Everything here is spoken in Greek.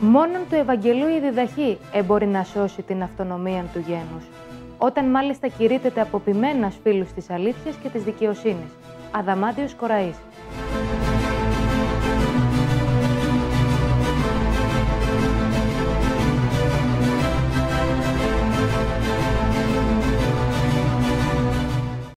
Μόνον του ευαγγελού η διδαχή εμπόρει να σώσει την αυτονομία του γένους, όταν μάλιστα κηρύττεται από ποιμένας φίλους της αλήθειας και της δικαιοσύνης. Αδαμάντιος Κοραής.